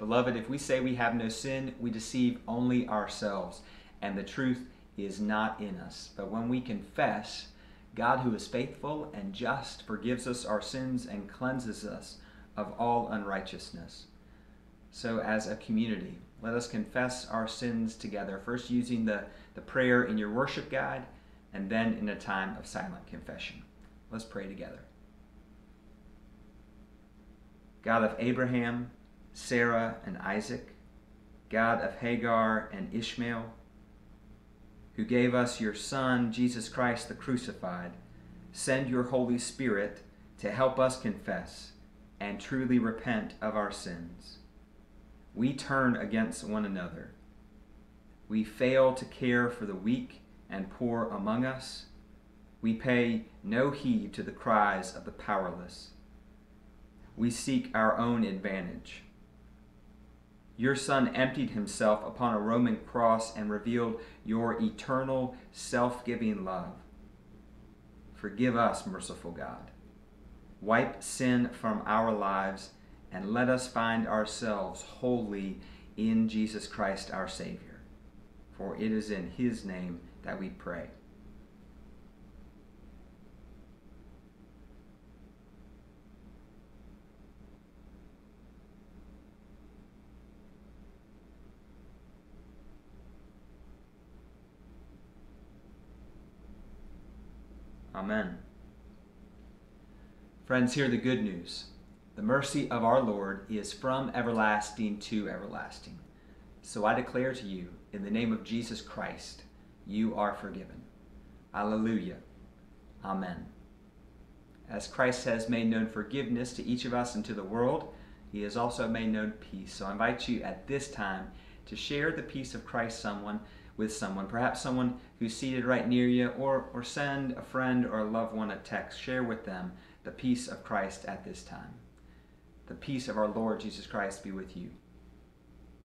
Beloved, if we say we have no sin, we deceive only ourselves, and the truth is not in us. But when we confess, God, who is faithful and just, forgives us our sins and cleanses us of all unrighteousness. So, as a community, let us confess our sins together, first using the, the prayer in your worship guide, and then in a time of silent confession. Let's pray together. God of Abraham, Sarah, and Isaac, God of Hagar and Ishmael, who gave us your Son, Jesus Christ the crucified, send your Holy Spirit to help us confess and truly repent of our sins. We turn against one another. We fail to care for the weak and poor among us. We pay no heed to the cries of the powerless. We seek our own advantage. Your Son emptied himself upon a Roman cross and revealed your eternal, self giving love. Forgive us, merciful God. Wipe sin from our lives and let us find ourselves wholly in Jesus Christ our Savior. For it is in His name that we pray. Amen. Friends, hear the good news. The mercy of our Lord is from everlasting to everlasting. So I declare to you, in the name of Jesus Christ, you are forgiven. Alleluia. Amen. As Christ has made known forgiveness to each of us and to the world, he has also made known peace. So I invite you at this time to share the peace of Christ someone with someone, perhaps someone who's seated right near you, or, or send a friend or a loved one a text. Share with them the peace of Christ at this time. The peace of our Lord Jesus Christ be with you.